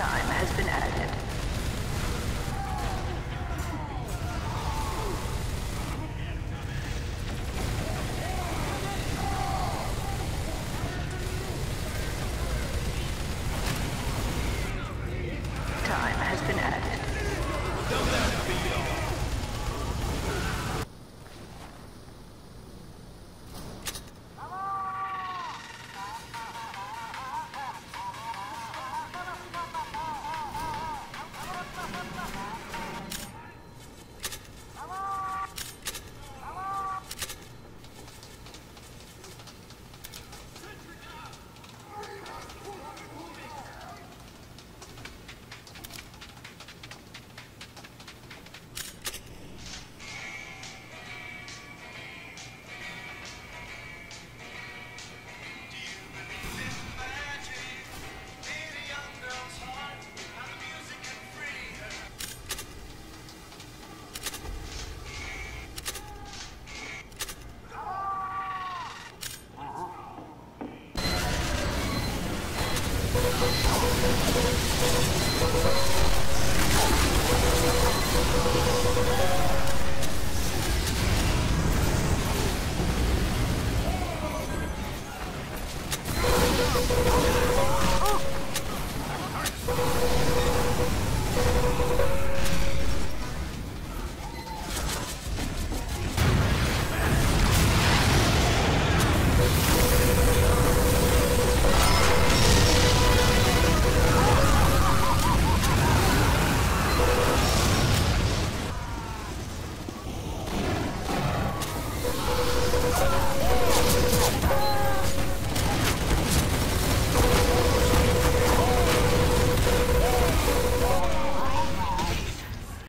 time has been added. Let's go. Oh,